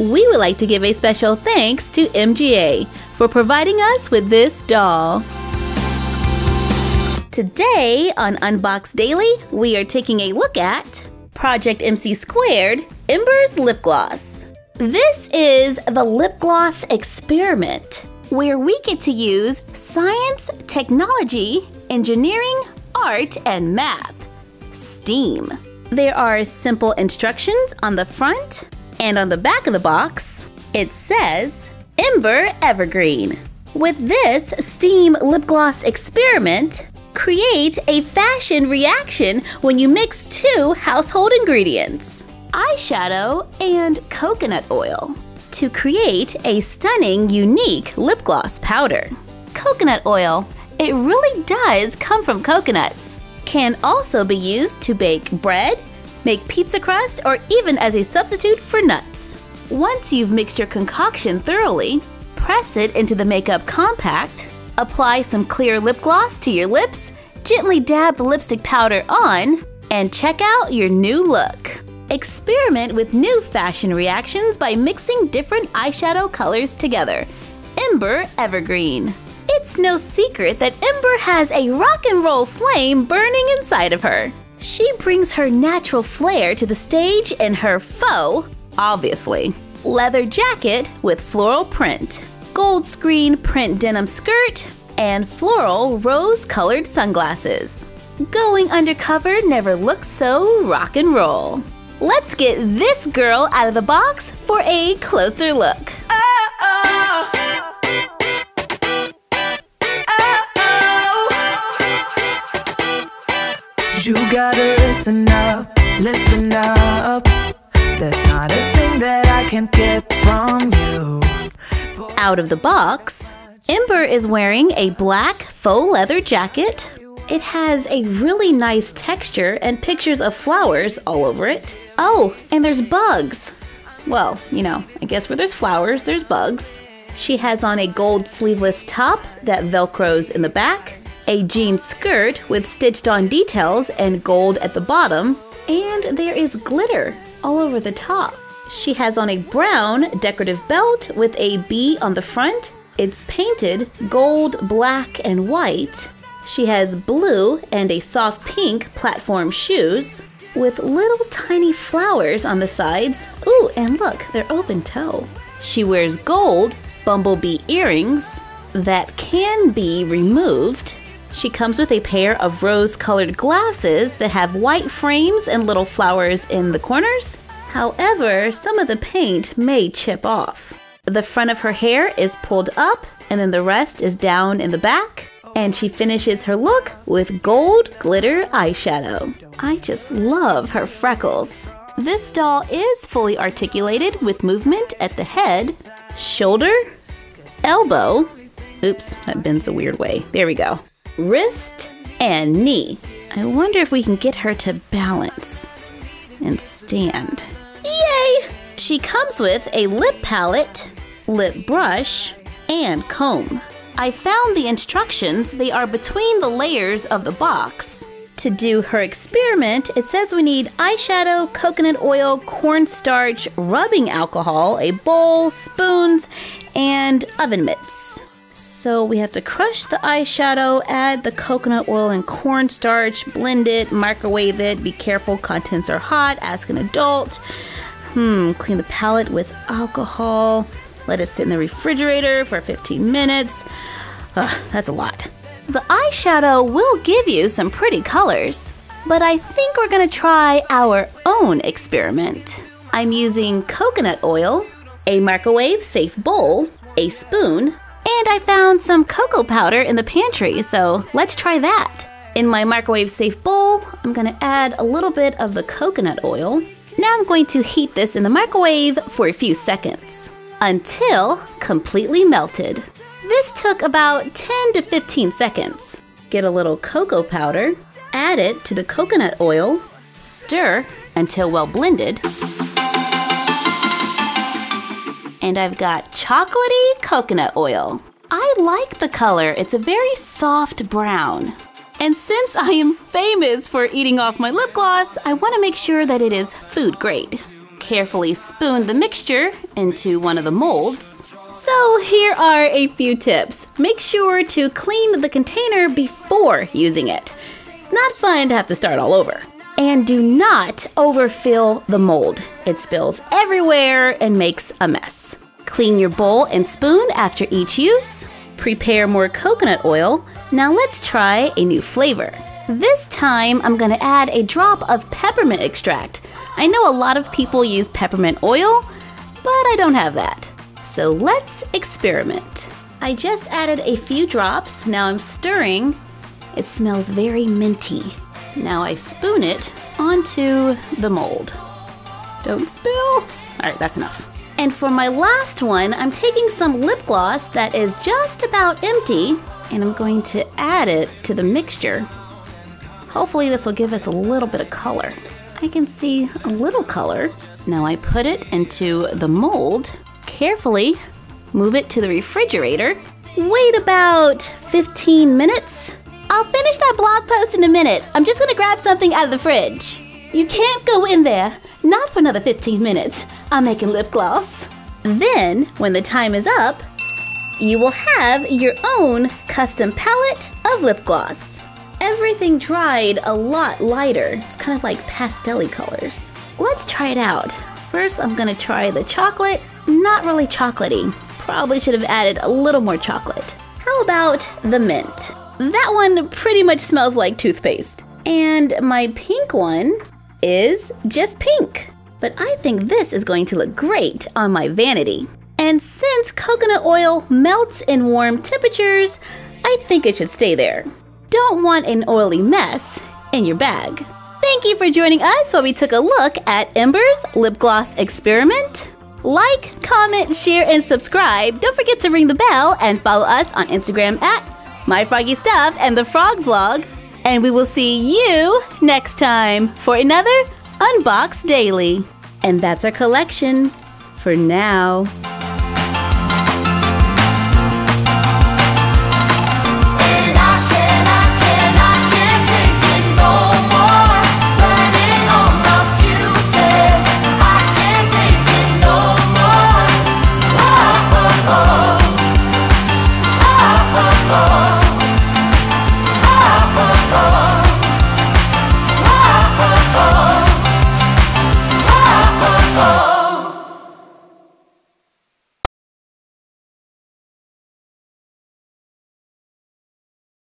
we would like to give a special thanks to MGA for providing us with this doll. Today on Unbox Daily, we are taking a look at Project MC Squared Ember's Lip Gloss. This is the lip gloss experiment where we get to use science, technology, engineering, art, and math. STEAM. There are simple instructions on the front and on the back of the box. It says Ember Evergreen. With this STEAM lip gloss experiment, create a fashion reaction when you mix two household ingredients eyeshadow and coconut oil to create a stunning, unique lip gloss powder. Coconut oil, it really does come from coconuts can also be used to bake bread, make pizza crust, or even as a substitute for nuts. Once you've mixed your concoction thoroughly, press it into the makeup compact, apply some clear lip gloss to your lips, gently dab the lipstick powder on, and check out your new look. Experiment with new fashion reactions by mixing different eyeshadow colors together. Ember Evergreen. It's no secret that Ember has a rock and roll flame burning inside of her. She brings her natural flair to the stage in her faux, obviously, leather jacket with floral print, gold screen print denim skirt, and floral rose colored sunglasses. Going undercover never looks so rock and roll. Let's get this girl out of the box for a closer look. You gotta listen up, listen up. There's not a thing that I can't get from you. Out of the box, Ember is wearing a black faux leather jacket. It has a really nice texture and pictures of flowers all over it. Oh, and there's bugs. Well, you know, I guess where there's flowers, there's bugs. She has on a gold sleeveless top that velcros in the back a jean skirt with stitched on details and gold at the bottom, and there is glitter all over the top. She has on a brown decorative belt with a B on the front. It's painted gold, black, and white. She has blue and a soft pink platform shoes with little tiny flowers on the sides. Ooh, and look, they're open toe. She wears gold bumblebee earrings that can be removed she comes with a pair of rose colored glasses that have white frames and little flowers in the corners. However, some of the paint may chip off. The front of her hair is pulled up, and then the rest is down in the back. And she finishes her look with gold glitter eyeshadow. I just love her freckles. This doll is fully articulated with movement at the head, shoulder, elbow. Oops, that bends a weird way. There we go wrist, and knee. I wonder if we can get her to balance and stand. Yay! She comes with a lip palette, lip brush, and comb. I found the instructions, they are between the layers of the box. To do her experiment, it says we need eyeshadow, coconut oil, cornstarch, rubbing alcohol, a bowl, spoons, and oven mitts. So we have to crush the eyeshadow, add the coconut oil and cornstarch, blend it, microwave it. Be careful, contents are hot. Ask an adult. Hmm, clean the palette with alcohol. Let it sit in the refrigerator for 15 minutes. Ugh, that's a lot. The eyeshadow will give you some pretty colors, but I think we're gonna try our own experiment. I'm using coconut oil, a microwave safe bowl, a spoon, and I found some cocoa powder in the pantry, so let's try that. In my microwave safe bowl, I'm gonna add a little bit of the coconut oil. Now I'm going to heat this in the microwave for a few seconds until completely melted. This took about 10 to 15 seconds. Get a little cocoa powder, add it to the coconut oil, stir until well blended and I've got chocolatey coconut oil. I like the color, it's a very soft brown. And since I am famous for eating off my lip gloss, I want to make sure that it is food grade. carefully spoon the mixture into one of the molds. So here are a few tips. Make sure to clean the container before using it. It's not fun to have to start all over. And do not overfill the mold. It spills everywhere and makes a mess. Clean your bowl and spoon after each use. Prepare more coconut oil. Now let's try a new flavor. This time I'm gonna add a drop of peppermint extract. I know a lot of people use peppermint oil, but I don't have that. So let's experiment. I just added a few drops. Now I'm stirring. It smells very minty. Now I spoon it onto the mold. Don't spill. All right, that's enough. And for my last one, I'm taking some lip gloss that is just about empty and I'm going to add it to the mixture. Hopefully this will give us a little bit of color. I can see a little color. Now I put it into the mold, carefully move it to the refrigerator, wait about 15 minutes. I'll finish that blog post in a minute. I'm just gonna grab something out of the fridge. You can't go in there, not for another 15 minutes. I'm making lip gloss. Then, when the time is up, you will have your own custom palette of lip gloss. Everything dried a lot lighter. It's kind of like pastel colors. Let's try it out. First, I'm gonna try the chocolate. Not really chocolatey. Probably should have added a little more chocolate. How about the mint? That one pretty much smells like toothpaste. And my pink one is just pink. But I think this is going to look great on my vanity. And since coconut oil melts in warm temperatures, I think it should stay there. Don't want an oily mess in your bag. Thank you for joining us while we took a look at Ember's lip gloss experiment. Like, comment, share, and subscribe. Don't forget to ring the bell and follow us on Instagram at MyFroggyStuff and The Frog Vlog. And we will see you next time for another Unbox Daily. And that's our collection for now.